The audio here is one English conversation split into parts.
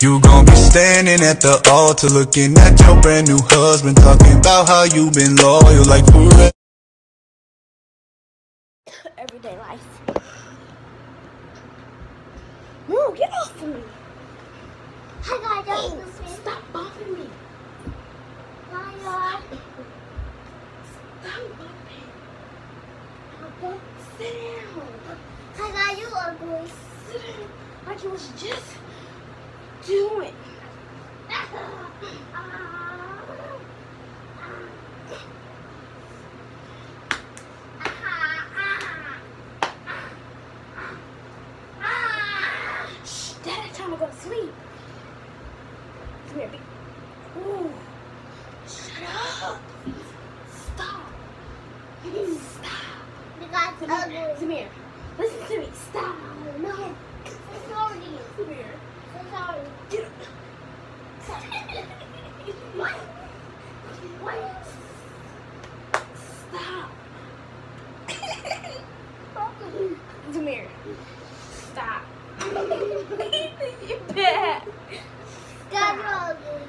You gon' be standing at the altar looking at your brand new husband Talking about how you been loyal like forever Everyday life. Moo, get off of me. Hi guys, Oh, I'm stop bumping me. Hi guys. Stop bumping. Sit down. Hi guys, you ugly. Sit down. Like you was just doing. Shh, Dad, time to go to sleep. Come here. Ooh. Shut up. Stop. Stop. You Come here. ugly. Come here. Listen to me. Stop. No. Come here. So sorry. Get up. Stop. Come here. Stop. you bad. Guys, you're ugly.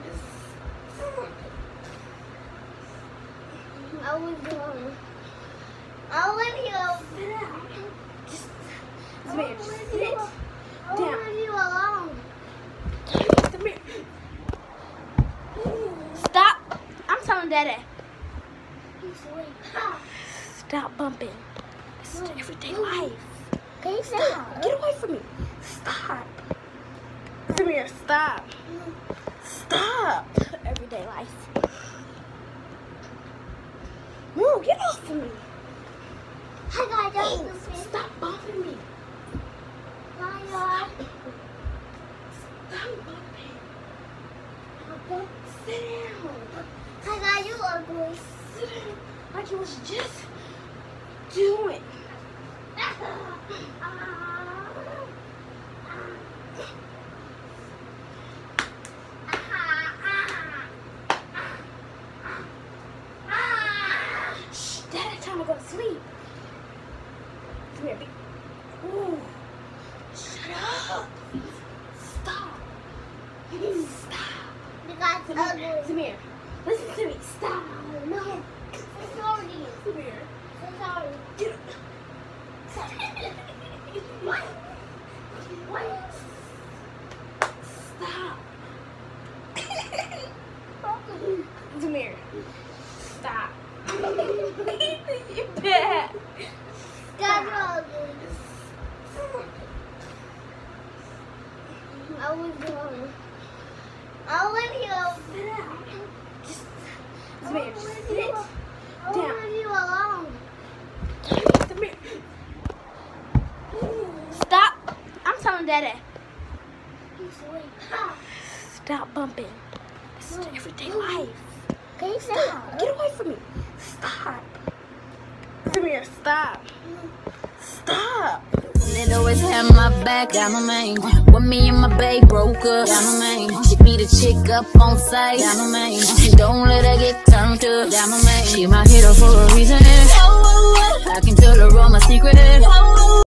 I was wrong. I'll leave you. Sit down. Just, come here. Just sit. you. I'll down. leave you alone. Come here. Stop. I'm telling Daddy. He's asleep. Stop bumping. This is everyday life. Stop. Get away from me. Stop. Come here. Stop. Everyday life. Moo, get off of me. Hi guys, I'm Oh, asleep. stop bumping me. Hi guys. Stop bumping. Sit down. Hi guys, you ugly. Sit down. Like you was just doing. Shh, Dad, time to go to sleep. Come here. Ooh. Shut up. Stop. Stop. You guys Come here. Come here. Listen to me. Stop. No. So sorry. Come here. So sorry. Get. What? What? Stop. Come here. Stop. you you're ugly. I was wrong. I'll leave you. Sit down. leave you alone. Stop. I'm telling Daddy. Stop bumping. This is everyday life. You Stop. Get away from me. Stop. Here. Stop. Stop. It always had my back, down the main. When me and my babe broke up, down the main. She chick up on sight, down the main. Don't let her get She my hero for a reason. I can tell her all my secret.